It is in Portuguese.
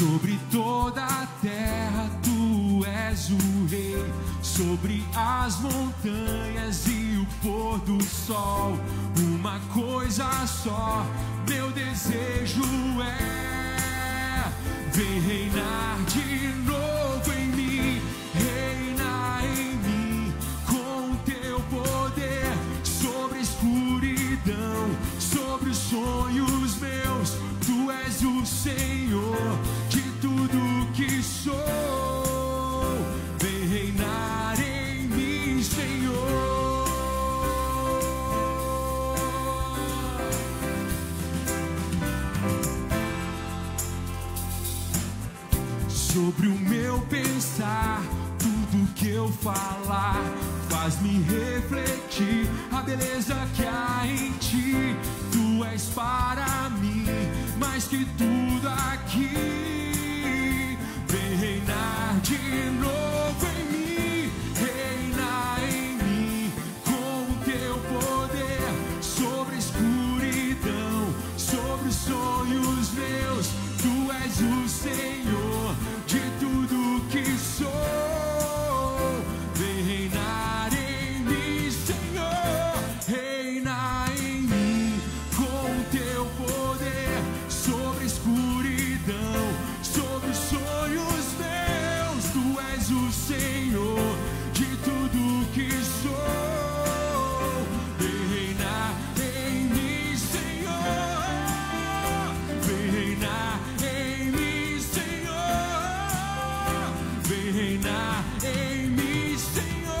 Sobre toda a terra tu és o rei, sobre as montanhas e o pôr do sol. Uma coisa só, meu desejo é vem reinar de novo sobre o meu pensar, tudo que eu falar faz-me refletir a beleza que há em ti. Tu és para mim mais que tudo aqui. em mim, Senhor.